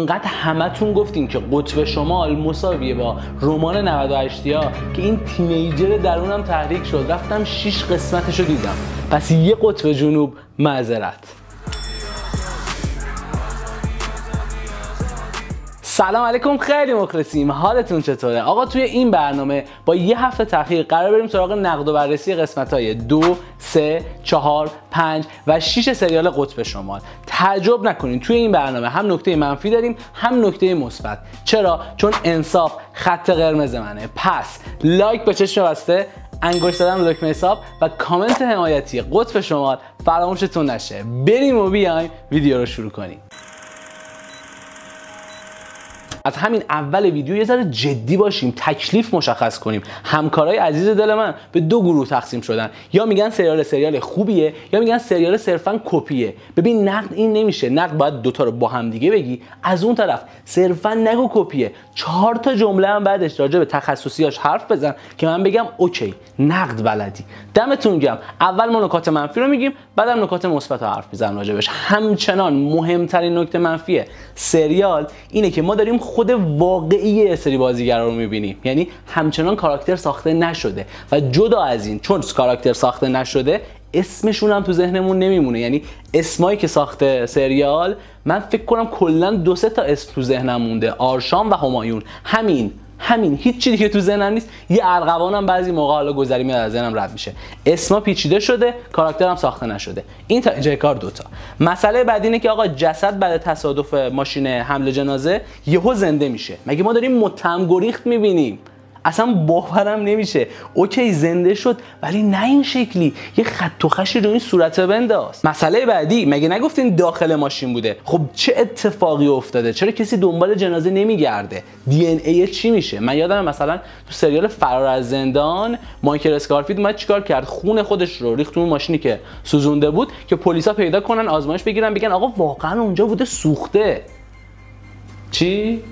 اینقدر همتون گفتین که قطب شمال مساویه با رمان 98 ها که این تینیجر درونم تحریک شد. رفتم 6 قسمتشو دیدم. پس یه قطب جنوب معذرت. سلام علیکم خیلی مخلصیم. حالتون چطوره؟ آقا توی این برنامه با یه هفته تاخیر قرار بریم سراغ نقد و بررسی قسمت های دو، سه، چهار، پنج و 6 سریال قطب شمال. تعجب نکنین. توی این برنامه هم نکته منفی داریم هم نکته مثبت. چرا؟ چون انصاف خط قرمز منه. پس like به چشم بسته انگشت زدن رو دکمه حساب و کامنت حمایتی قطب شمال فراموشتون نشه. بریم و بیایم ویدیو رو شروع کنیم. از همین اول ویدیو یه ذره جدی باشیم تکلیف مشخص کنیم. همکارای عزیز دل من به دو گروه تقسیم شدن. یا میگن سریال سریال خوبیه یا میگن سریال صرفا کپیه. ببین نقد این نمیشه. نقد باید دوتا رو با هم دیگه بگی. از اون طرف صرفا نگو کپیه. چهار تا جمله هم بعدش راجع به تخصصیاش حرف بزن که من بگم okay نقد بلدی. دمتون گم اول ما نکات منفی رو میگیم بعدم نکات مثبت رو حرف می‌زنم راجبش. همچنان مهمترین نکته منفیه سریال اینه که ما داریم خود واقعی سری بازیگرا رو می‌بینیم یعنی همچنان کاراکتر ساخته نشده. و جدا از این چون کاراکتر ساخته نشده اسمشون هم تو ذهنمون نمیمونه. یعنی اسمایی که ساخته سریال من فکر کنم کلا دو سه تا اسم تو ذهنم مونده. آرشام و همایون. همین. همین هیچ چیزی که تو ذهنم نیست یه ارغوانم بعضی موقع حالا گذری میاد از ذهنم رد میشه. اسما پیچیده شده کاراکترم ساخته نشده. این تا اینجای کار دوتا مسئله بعد اینه که آقا جسد بعد تصادف ماشین حمل جنازه یهو زنده میشه. مگه ما داریم متهم گریخت می‌بینیم؟ اصلا باورم نمیشه. okay زنده شد ولی نه این شکلی. یه خط و خشی رو این صورت بنداز. مسئله بعدی مگه نگفتین داخل ماشین بوده؟ خب چه اتفاقی افتاده؟ چرا کسی دنبال جنازه نمیگرده؟ دی ان ای چی میشه؟ من یادم مثلا تو سریال فرار از زندان مایکل اسکارفیلد اومد چیکار کرد؟ خون خودش رو ریخت تو ماشینی که سوزونده بود که پلیسا پیدا کنن آزمایش بگیرن بگن آقا واقعا اونجا بوده سوخته. چی؟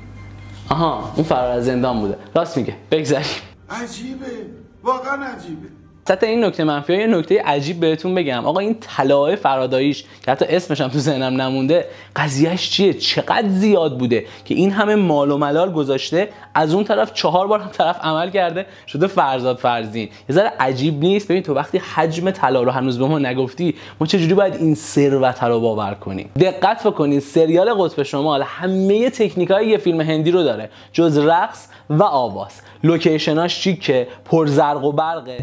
آها اون فرار از زندان بوده. راست میگه. بگذاریم عجیبه واقعا عجیبه. حتی این نکته منفی یه نکته عجیب بهتون بگم. آقا این طلای فراداییش که حتی اسمش هم تو ذهنم نمونده قضیهش چیه؟ چقدر زیاد بوده که این همه مال و ملال گذاشته از اون طرف چهار بار هم طرف عمل کرده شده فرزاد فرزین یه ذره عجیب نیست؟ ببین تو وقتی حجم طلا رو هنوز به ما نگفتی ما چجوری باید این ثروت رو باور کنیم؟ دقت بکنید سریال قطب شمال همه تکنیکای یه فیلم هندی رو داره. جز رقص و آواز. لوکیشناش چیکه پرزرق و برقه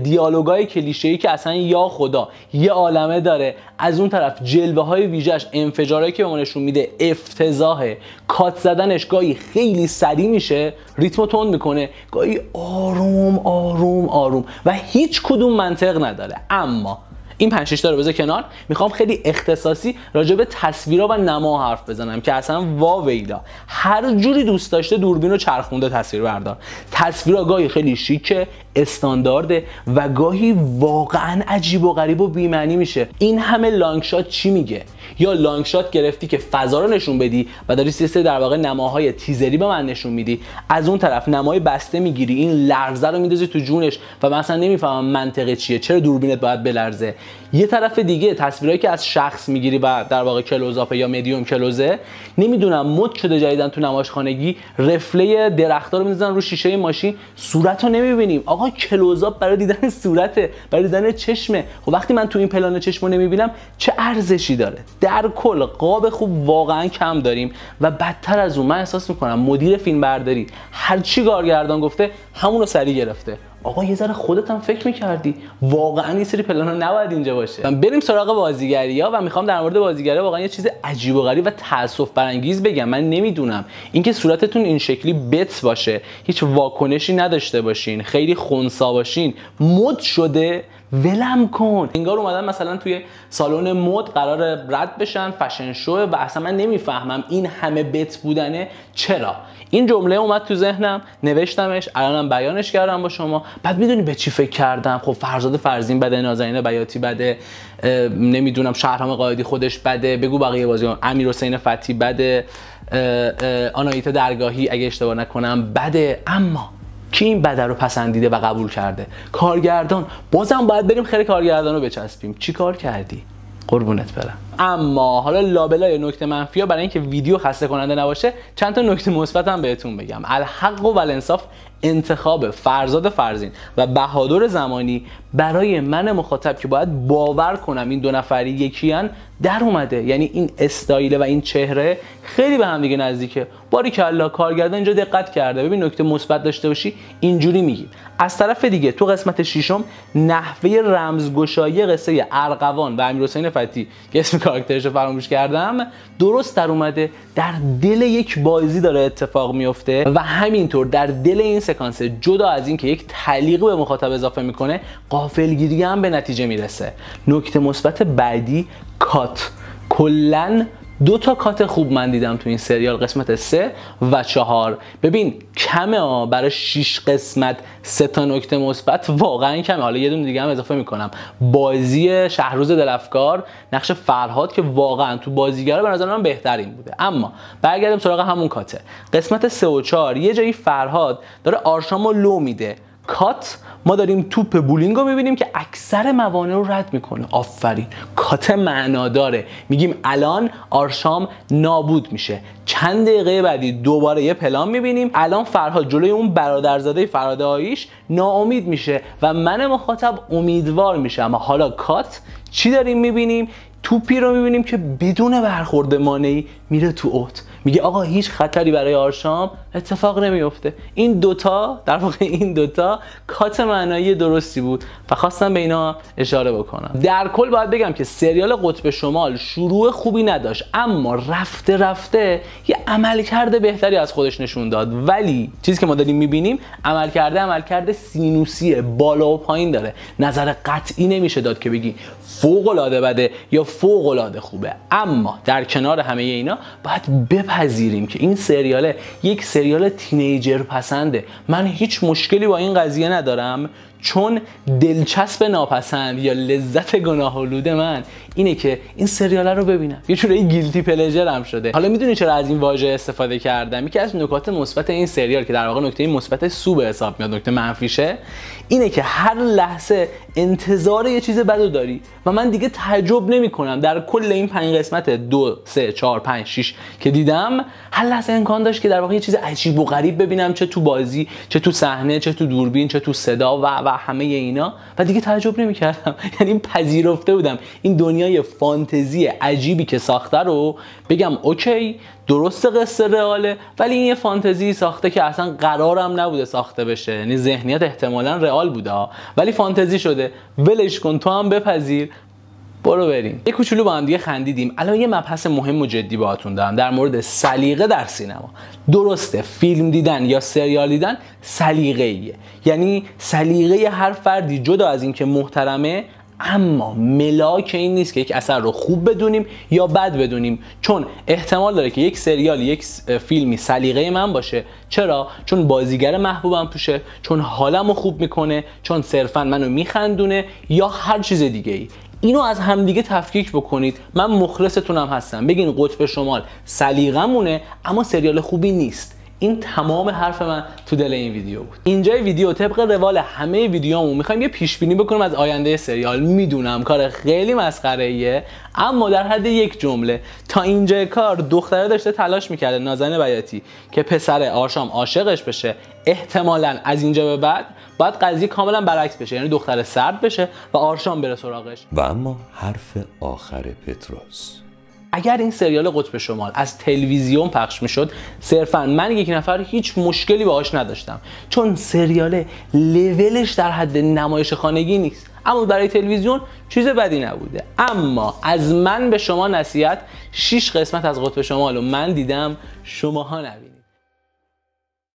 دیالوگای کلیشه‌ای که اصلا یا خدا یه عالمه داره. از اون طرف جلوه های ویژش انفجارهایی که به نشون میده افتضاحه. کات زدنش گاهی خیلی سریع میشه ریتمو تند می‌کنه. گاهی آروم آروم آروم. و هیچ کدوم منطق نداره. اما این 5 6 رو بذار کنار. می‌خوام خیلی اختصاصی راجع به تصویرها و نما حرف بزنم که اصلا وا ویلا. هر جوری دوست داشته دوربین رو چرخونده تصویر بردار. تصویرها گاهی خیلی شیکه استاندارده و گاهی واقعا عجیب و غریب و بی‌معنی میشه. این همه لانگ شات چی میگه؟ یا لانگ شات گرفتی که فضا رو نشون بدی و داری سیسته در واقع نماهای تیزری به من نشون میدی. از اون طرف نمای بسته می‌گیری این لرزه رو میندازی تو جونش و مثلا نمی‌فهمم منطقه چیه. چرا دوربینت باید بلرزه؟ یه طرف دیگه تصویرهایی که از شخص می‌گیری و در واقع کلوزاپ یا مدیوم کلوزه نمی‌دونم مد شده جدیدن تو نمایشخانگی رفله درختار رو میندازن رو شیشه ماشین صورت رو نمی‌بینیم. آقا کلوزاپ برای دیدن صورته برای دیدن چشمه. خب وقتی من تو این پلان چشم رو نمی‌بینم چه ارزشی داره؟ در کل قاب خوب واقعا کم داریم و بدتر از اون. من احساس می‌کنم مدیر فیلم برداری هر چی کارگردان گفته همون رو سریع گرفته. آقا یه ذره خودت هم فکر می‌کردی. واقعا این سری پلان ها نباید اینجا باشه. بریم سراغ بازیگری ها و می‌خوام در مورد بازیگری واقعا یه چیز عجیب و غریب و تاسف برانگیز بگم. من نمی‌دونم. اینکه صورتتون این شکلی بت باشه هیچ واکنشی نداشته باشین خیلی خونسا باشین مد شده ولم کن. انگار اومدن مثلا توی سالن مد قرار رد بشن فشن شو و اصلا من نمی‌فهمم این همه بت بودنه چرا. این جمله اومد تو ذهنم نوشتمش الانم بیانش کردم با شما. بعد می‌دونی به چی فکر کردم؟ خب فرزاد فرزین بده نازنین بیاتی بده نمی‌دونم شهرام قائدی خودش بده بگو بقیه بازی امیر حسین فتی بده آنایتا درگاهی اگه اشتباه نکنم بده. اما کی این بده رو پسندیده و قبول کرده؟ کارگردان. بازم باید بریم خیلی کارگردان رو بچسبیم. چی کار کردی؟ قربونت برم. اما حالا لابلای نکته منفی ها برای اینکه ویدیو خسته کننده نباشه چند تا نکته مثبت هم بهتون بگم. الحق و الانصاف انتخاب فرزاد فرزین و بهادر زمانی برای من مخاطب که باید باور کنم این دو نفری یکیان در اومده. یعنی این استایل و این چهره خیلی به هم دیگه نزدیکه. باری که الله کارگردان اینجا دقت کرده. ببین نکته مثبت داشته باشی اینجوری میگیم از طرف دیگه تو قسمت ششم نحوه رمزگشایی قصه ارقوان و امیرحسین فتی که اسم کاراکترش فراموش کردم درست در اومده در دل یک بازی داره اتفاق میفته و همینطور در دل این سکانس جدا از اینکه یک تعلیق به مخاطب اضافه می‌کنه قافلگیری هم به نتیجه می‌رسه. نکته مثبت بعدی کات. کلا دو تا کات خوب من دیدم تو این سریال قسمت سه و چهار. ببین کمه ها برای 6 قسمت سه تا نکته مثبت واقعا کمه. حالا یه دونه دیگه هم اضافه می‌کنم. بازی شهروز دلفکار نقش فرهاد که واقعا تو بازیگر به نظر من بهترین بوده. اما برگردیم سراغ همون کاته. قسمت سه و چهار یه جایی فرهاد داره آرشامو لو میده. کات ما داریم توپ بولینگ رو می‌بینیم که اکثر موانع رو رد می‌کنه. آفرین. کات معناداره میگیم الان آرشام نابود میشه. چند دقیقه بعدی دوباره یه پلان می‌بینیم. الان فرهاد جلوی اون برادرزاده فراداییش ناامید میشه و من مخاطب امیدوار میشم. حالا کات چی داریم می‌بینیم؟ توپی رو می‌بینیم که بدون برخورد مانعی میره تو اوت. میگه آقا هیچ خطری برای آرشام اتفاق نمیفته این دوتا در واقع این دوتا کات معنایی درستی بود. و خواستم به اینا اشاره بکنم. در کل باید بگم که سریال قطب شمال شروع خوبی نداشت اما رفته رفته یه عملکرد بهتری از خودش نشون داد. ولی چیزی که ما داریم می‌بینیم عملکرد عملکرد سینوسی بالا و پایین داره. نظر قطعی نمیشه داد که بگی فوق العاده بده یا فوق العاده خوبه. اما در کنار همه اینا باید بپذیریم که این سریال یک سریال تینیجر پسنده. من هیچ مشکلی با این قضیه ندارم. چون دلچسب ناپسند یا لذت گناه من اینه که این سریال رو ببینم. یه جورایی گیلتی پلژر هم شده. حالا می‌دونی چرا از این واژه استفاده کردم؟ یکی از نکات مثبت این سریال که در واقع نکته مثبت سو به حساب میاد نکته منفیشه اینه که هر لحظه انتظار یه چیز بدو داری و من دیگه تعجب نمی کنم در کل این پنج قسمت دو سه چهار پنج شیش که دیدم هر لحظه امکان داشت که در واقع یه چیز عجیب و غریب ببینم چه تو بازی چه تو صحنه چه تو دوربین چه تو صدا و و همه اینا. و دیگه تعجب نمی کردم یعنی پذیرفته بودم. این دنیای فانتزی عجیبی که ساخته رو بگم اوکی درست قصه رئاله ولی این یه فانتزی ساخته که اصلا قرارم نبوده ساخته بشه. یعنی ذهنیت احتمالا رئال بوده ولی فانتزی شده. ولش کن تو هم بپذیر. برو بریم. یه کوچولو با هم دیگه خندیدیم. الان یه مبحث مهم و جدی باهاتون دارم. در مورد سلیقه در سینما. درسته فیلم دیدن یا سریال دیدن سلیقه ایه یعنی سلیقه هر فردی جدا از اینکه محترمه اما ملاک این نیست که یک اثر رو خوب بدونیم یا بد بدونیم. چون احتمال داره که یک سریال یک فیلمی سلیقه من باشه. چرا؟ چون بازیگر محبوبم توشه چون حالم رو خوب می‌کنه چون صرفا منو میخندونه یا هر چیز دیگه ای اینو از همدیگه تفکیک بکنید. من مخلصتونم هستم. بگین قطب شمال سلیقمونه اما سریال خوبی نیست. این تمام حرف من تو دل این ویدیو بود. اینجای ویدیو طبق روال همه ویدیومون می‌خوایم یه پیش بینی بکنیم از آینده سریال. می‌دونم کار خیلی مسخره ایه اما در حد یک جمله تا اینجای کار دختره داشته تلاش می‌کرده نازنین بیاتی که پسر آرشام عاشقش بشه احتمالا از اینجا به بعد باید قضیه کاملا برعکس بشه. یعنی دختر سرد بشه و آرشام بره سراغش. و اما حرف آخر پتروس. اگر این سریال قطب شمال از تلویزیون پخش می‌شد صرفا من یک نفر هیچ مشکلی باهاش نداشتم. چون سریال لولش در حد نمایش خانگی نیست. اما برای تلویزیون چیز بدی نبوده. اما از من به شما نصیحت 6 قسمت از قطب شمال رو من دیدم. شماها نبید